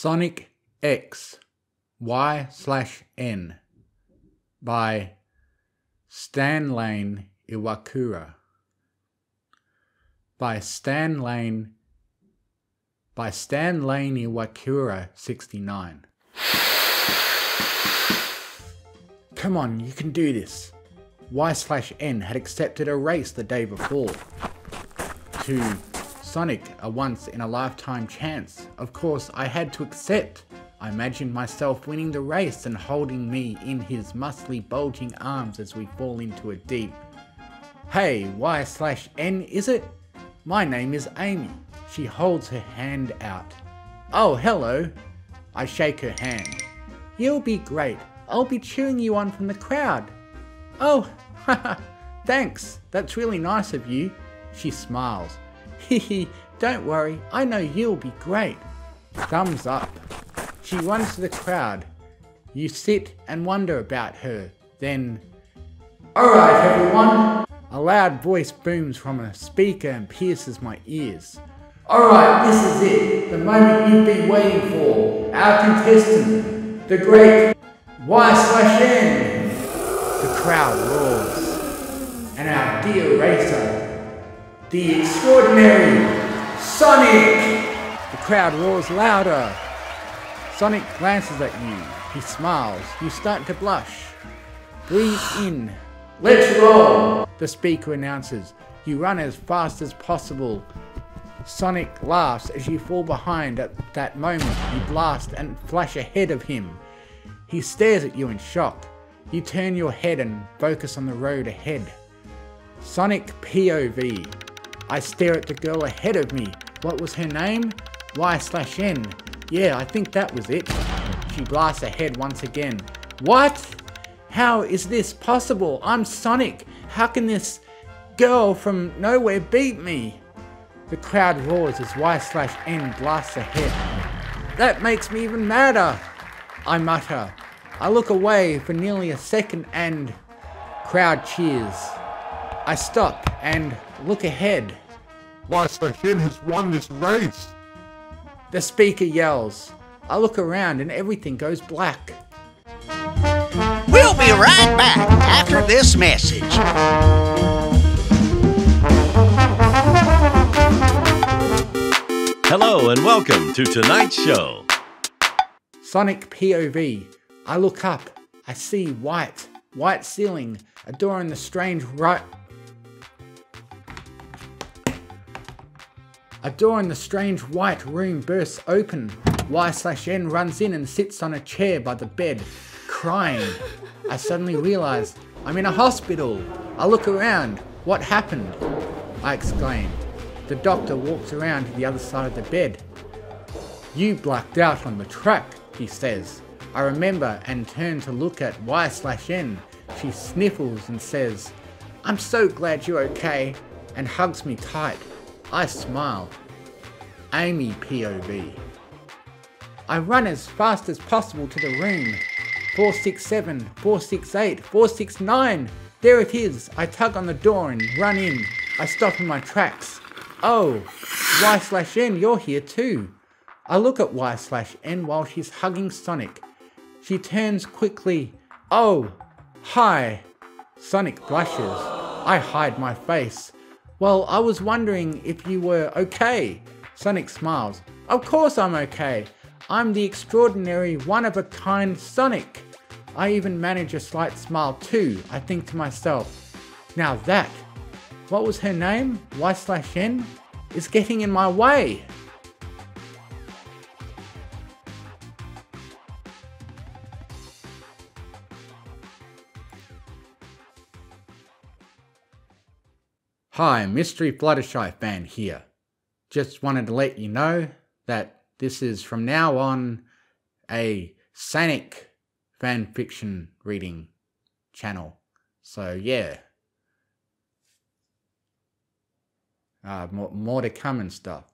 Sonic X Y slash N by Stan Lane Iwakura. By Stan Lane by Stan Lane Iwakura 69. Come on, you can do this. Y slash N had accepted a race the day before. To Sonic, a once in a lifetime chance. Of course, I had to accept. I imagined myself winning the race and holding me in his muscly bulging arms as we fall into a deep. Hey, Y slash N is it? My name is Amy. She holds her hand out. Oh, hello. I shake her hand. You'll be great. I'll be cheering you on from the crowd. Oh, haha, thanks. That's really nice of you. She smiles. Hehe, don't worry, I know you'll be great. Thumbs up. She runs to the crowd. You sit and wonder about her. Then, Alright everyone! A loud voice booms from a speaker and pierces my ears. Alright, this is it. The moment you've been waiting for. Our contestant, the great Y slash N. The crowd roars. And our dear racer, the extraordinary Sonic! The crowd roars louder. Sonic glances at you. He smiles. You start to blush. Breathe in. Let's roll! The speaker announces. You run as fast as possible. Sonic laughs as you fall behind at that moment. You blast and flash ahead of him. He stares at you in shock. You turn your head and focus on the road ahead. Sonic POV. I stare at the girl ahead of me. What was her name? Y slash N. Yeah, I think that was it. She blasts ahead once again. What? How is this possible? I'm Sonic. How can this girl from nowhere beat me? The crowd roars as Y slash N blasts ahead. That makes me even madder. I mutter. I look away for nearly a second and crowd cheers. I stop and look ahead. Y slash N has won this race. The speaker yells. I look around and everything goes black. We'll be right back after this message. Hello and welcome to tonight's show. Sonic POV. I look up. I see white. White ceiling. A door in the strange right. A door in the strange white room bursts open. Y slash N runs in and sits on a chair by the bed, crying. I suddenly realize I'm in a hospital. I look around. What happened? I exclaim. The doctor walks around to the other side of the bed. You blacked out on the track, he says. I remember and turn to look at Y slash N. She sniffles and says, I'm so glad you're okay, and hugs me tight. I smile. Amy POV. I run as fast as possible to the room. 467, 468, 469. There it is. I tug on the door and run in. I stop in my tracks. Oh, Y slash N, you're here too. I look at Y slash N while she's hugging Sonic. She turns quickly. Oh, hi. Sonic blushes. I hide my face. Well, I was wondering if you were okay. Sonic smiles. Of course I'm okay. I'm the extraordinary, one-of-a-kind Sonic. I even manage a slight smile too, I think to myself. Now that, what was her name? Y slash N? Is getting in my way. Hi, Mystery Fluttershy fan here. Just wanted to let you know that this is from now on a Sonic fan fiction reading channel. So yeah. Uh, more, more to come and stuff.